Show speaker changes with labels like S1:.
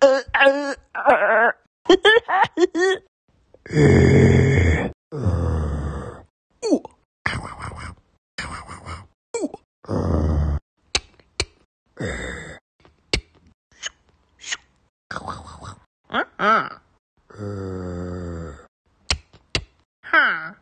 S1: 呃呃呃，呃，呜，哇哇哇，哇哇哇，呜，呃，嗯，哈。